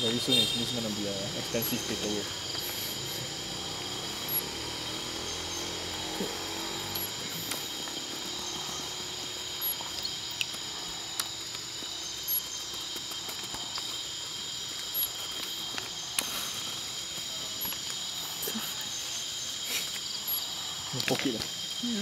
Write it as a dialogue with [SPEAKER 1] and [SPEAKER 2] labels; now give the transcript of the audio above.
[SPEAKER 1] very soon it's just gonna be an expensive paperwork. Pocket. Eh?